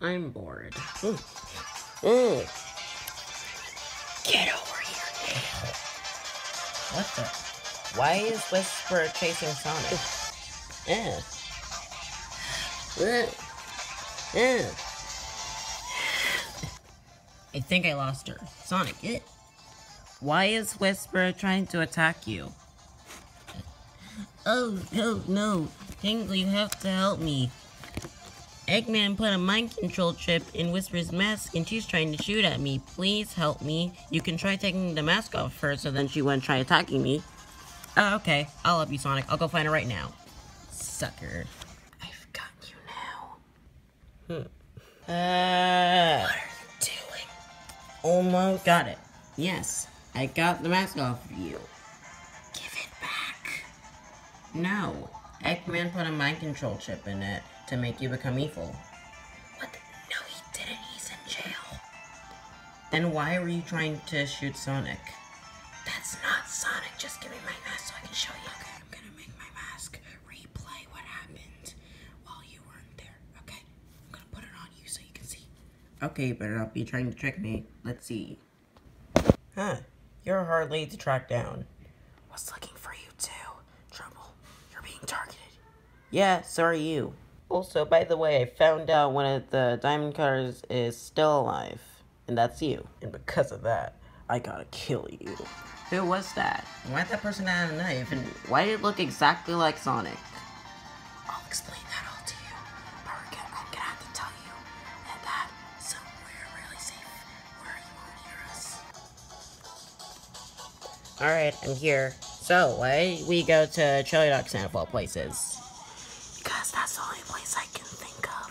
I'm bored. Mm. Mm. Get over here. What the? Why is Whisper chasing Sonic? Yeah. Uh. Yeah. I think I lost her. Sonic, it. Why is Whisper trying to attack you? Oh, no, no. Tangle, you have to help me. Eggman put a mind control chip in Whisper's mask and she's trying to shoot at me. Please help me. You can try taking the mask off first so then she won't try attacking me. Oh, okay. I'll help you, Sonic. I'll go find her right now. Sucker. I've got you now. Hmm. Uh, What are you doing? almost got it. Yes, I got the mask off of you. Give it back. No. Eggman put a mind control chip in it to make you become evil. What? No, he didn't. He's in jail. Then why were you trying to shoot Sonic? That's not Sonic. Just give me my mask so I can show you. Okay, I'm gonna make my mask replay what happened while you weren't there. Okay, I'm gonna put it on you so you can see. Okay, but I'll be trying to trick me. Let's see. Huh. You're hardly to track down. Was looking for you too. Trouble. You're being targeted. Yeah, so are you. Also, by the way, I found out one of the diamond cutters is still alive. And that's you. And because of that, I gotta kill you. Who was that? Why'd that person have a knife? And why did it look exactly like Sonic? I'll explain that all to you. But we're gonna, I'm gonna have to tell you that that somewhere really safe where you won't hear us. Alright, I'm here. So, why we go to Chili Dog Santa of all places? That's the only place I can think of.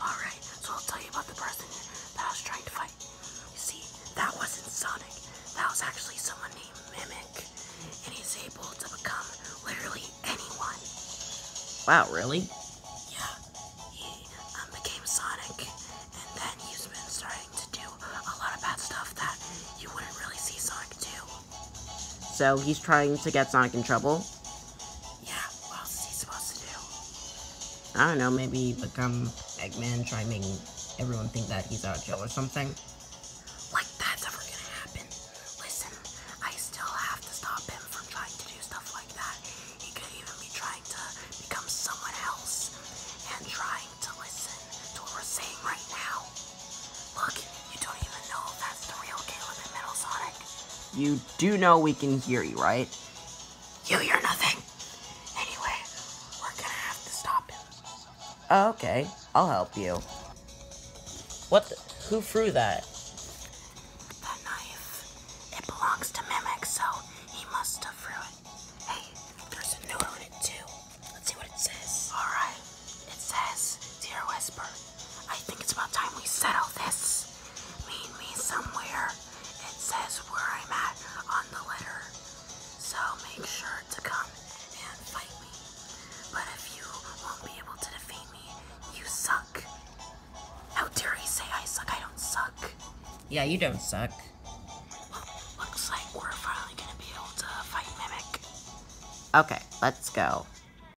Alright, so I'll tell you about the person that I was trying to fight. You see, that wasn't Sonic. That was actually someone named Mimic. And he's able to become literally anyone. Wow, really? Yeah, he um, became Sonic. And then he's been starting to do a lot of bad stuff that you wouldn't really see Sonic do. So he's trying to get Sonic in trouble? I don't know, maybe become Eggman, try making everyone think that he's out of jail or something. Like that's ever gonna happen. Listen, I still have to stop him from trying to do stuff like that. He could even be trying to become someone else and trying to listen to what we're saying right now. Look, you don't even know if that's the real Caleb and Metal Sonic. You do know we can hear you, right? You hear Oh, okay, I'll help you. What the, Who threw that? That knife, it belongs to Mimic, so he must have threw it. Hey, there's a note on it too. Let's see what it says. Alright, it says, Dear Whisper, I think it's about time we settle this. Meet me somewhere. Yeah, you don't suck. Well, looks like we're finally gonna be able to fight Mimic. Okay, let's go.